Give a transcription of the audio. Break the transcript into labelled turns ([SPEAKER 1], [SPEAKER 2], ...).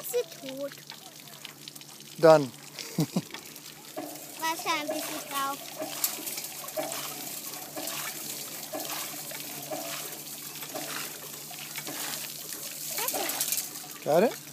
[SPEAKER 1] Ist sie tot.
[SPEAKER 2] Dann.
[SPEAKER 1] Wasser ein bisschen drauf.
[SPEAKER 2] Got it?